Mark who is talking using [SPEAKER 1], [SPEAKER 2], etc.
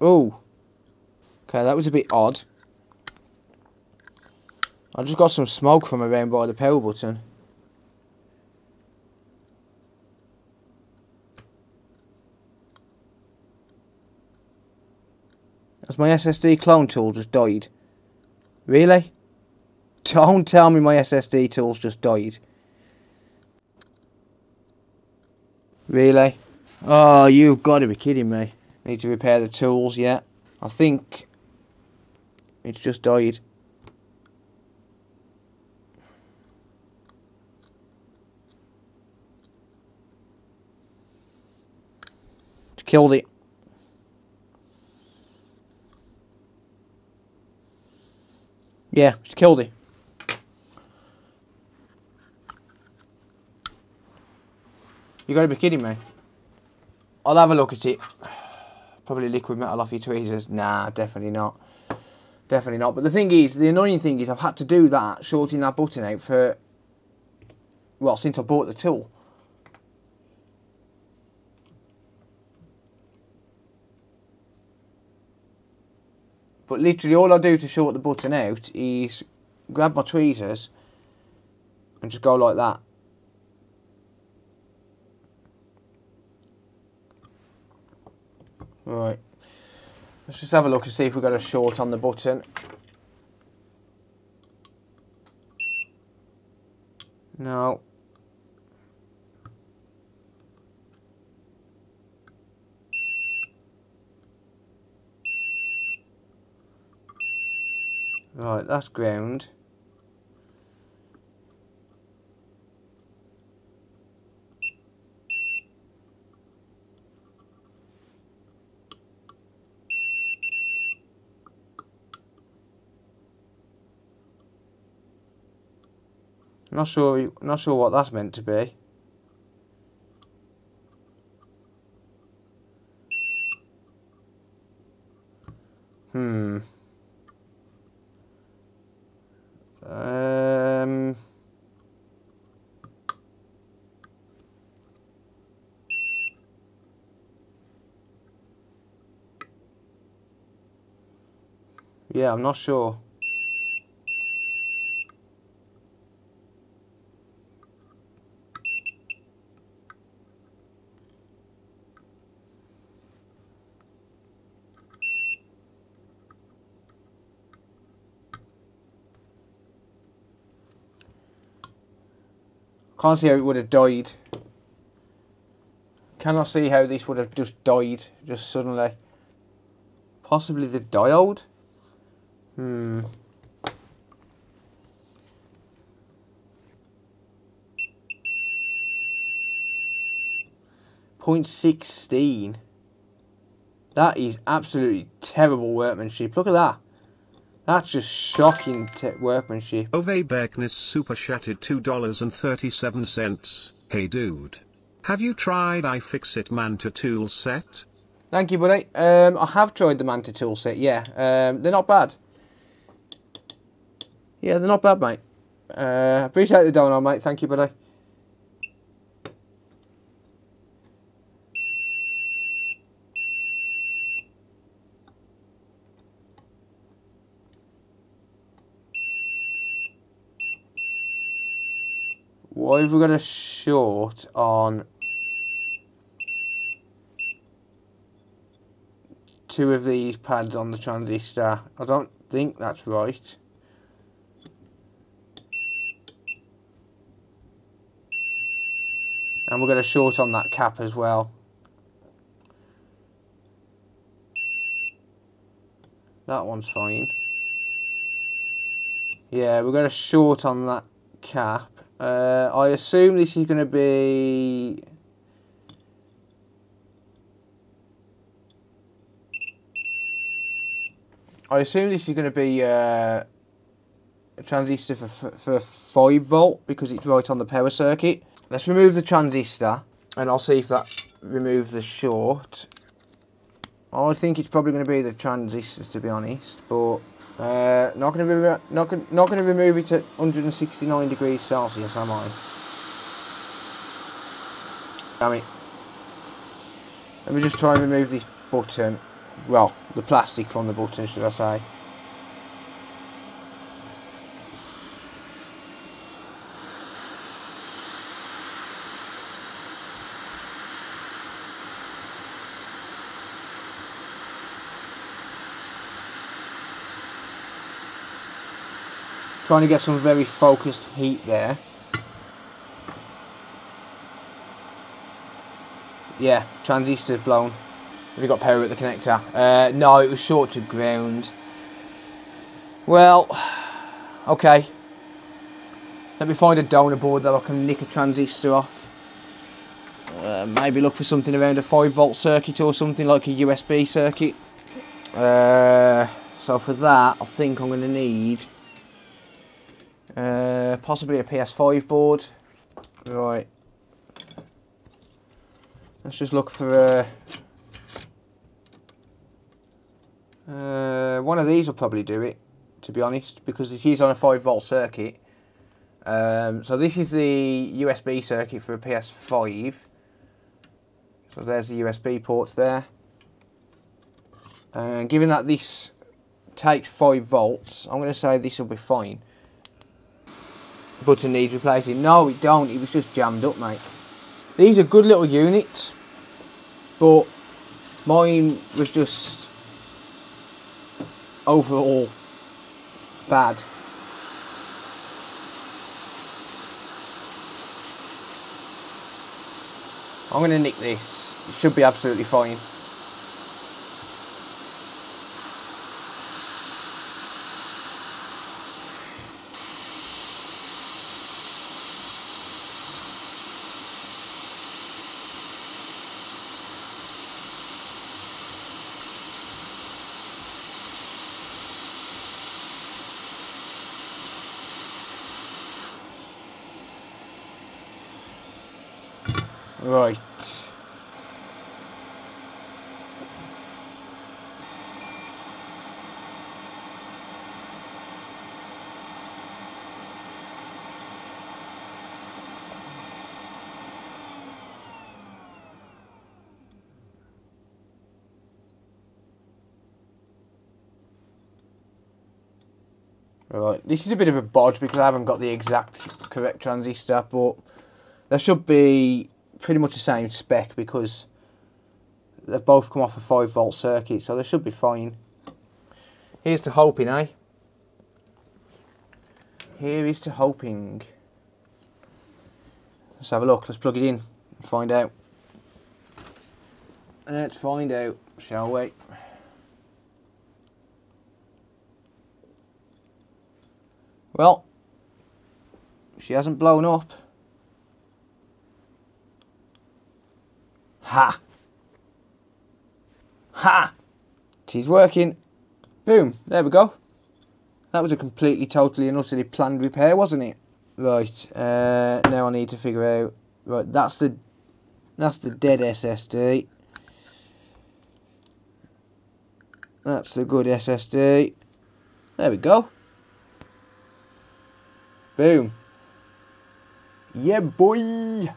[SPEAKER 1] Oh. Okay, that was a bit odd. I just got some smoke from around by the power button. Has my SSD clone tool just died? Really? Don't tell me my SSD tool's just died. Really? Oh, you've got to be kidding me. Need to repair the tools, yet. I think it's just died. It's killed it. Yeah, it's killed it. You gotta be kidding me. I'll have a look at it. Probably liquid metal off your tweezers. Nah, definitely not. Definitely not. But the thing is, the annoying thing is I've had to do that, shorting that button out for, well, since I bought the tool. But literally all I do to short the button out is grab my tweezers and just go like that. Right. Let's just have a look and see if we've got a short on the button. No. Right, that's ground. Not sure, not sure what that's meant to be. Hmm. Um. Yeah, I'm not sure. Can't see how it would have died. Cannot see how this would have just died, just suddenly. Possibly the diode? Hmm. Point sixteen. That is absolutely terrible workmanship. Look at that. That's just shocking workmanship.
[SPEAKER 2] Ove Beckness super chatted $2.37. Hey dude. Have you tried iFixit Manta tool set?
[SPEAKER 1] Thank you, buddy. Um, I have tried the Manta tool set, yeah. Um, they're not bad. Yeah, they're not bad, mate. Uh, appreciate the donor, mate. Thank you, buddy. Why have we got a short on two of these pads on the transistor? I don't think that's right. And we're going to short on that cap as well. That one's fine. Yeah, we're going to short on that cap. Uh, I assume this is going to be... I assume this is going to be uh, a transistor for, for 5 volt because it's right on the power circuit. Let's remove the transistor and I'll see if that removes the short. I think it's probably going to be the transistor to be honest, but uh, not going to be not going not going to remove it at 169 degrees Celsius, am I? Damn it. Let me just try and remove this button. Well, the plastic from the button, should I say. Trying to get some very focused heat there. Yeah, transistor blown. Have got power at the connector? Uh, no, it was short to ground. Well, okay. Let me find a donor board that I can nick a transistor off. Uh, maybe look for something around a 5 volt circuit or something like a USB circuit. Uh, so for that, I think I'm going to need uh, possibly a PS5 board. Right. Let's just look for a. Uh, one of these will probably do it, to be honest, because it is on a 5 volt circuit. Um, so this is the USB circuit for a PS5. So there's the USB ports there. And given that this takes 5 volts, I'm going to say this will be fine button needs replacing. No, it don't. It was just jammed up, mate. These are good little units, but mine was just overall bad. I'm going to nick this. It should be absolutely fine. Right. Right, this is a bit of a bodge because I haven't got the exact correct transistor, but there should be pretty much the same spec because they've both come off a 5 volt circuit so they should be fine. Here's to hoping eh? Here is to hoping. Let's have a look, let's plug it in and find out. And let's find out, shall we? Well, she hasn't blown up. Ha! Ha! She's working. Boom. There we go. That was a completely, totally and utterly planned repair, wasn't it? Right. Uh, now I need to figure out... Right, that's the... That's the dead SSD. That's the good SSD. There we go. Boom. Yeah, boy.